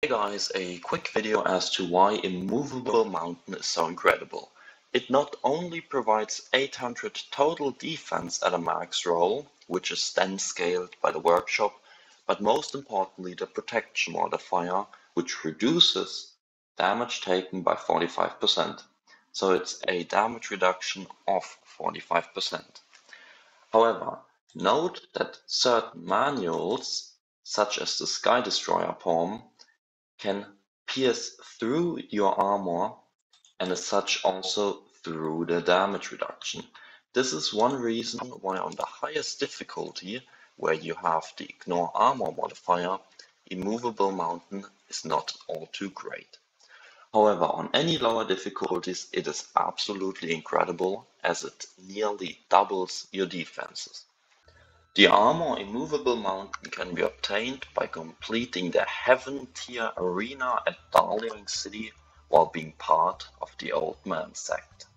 Hey guys, a quick video as to why Immovable Mountain is so incredible. It not only provides 800 total defense at a max roll, which is then scaled by the workshop, but most importantly the protection modifier, which reduces damage taken by 45%. So it's a damage reduction of 45%. However, note that certain manuals, such as the Sky Destroyer Palm, can pierce through your armor and as such also through the damage reduction. This is one reason why on the highest difficulty, where you have the ignore armor modifier, immovable mountain is not all too great. However, on any lower difficulties it is absolutely incredible as it nearly doubles your defenses. The armor Immovable Mountain can be obtained by completing the Heaven Tier Arena at Darling City while being part of the Old Man sect.